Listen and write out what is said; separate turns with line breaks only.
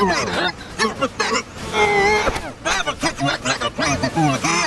you later, huh? You pathetic. Uh, I will kick you out like a crazy fool again.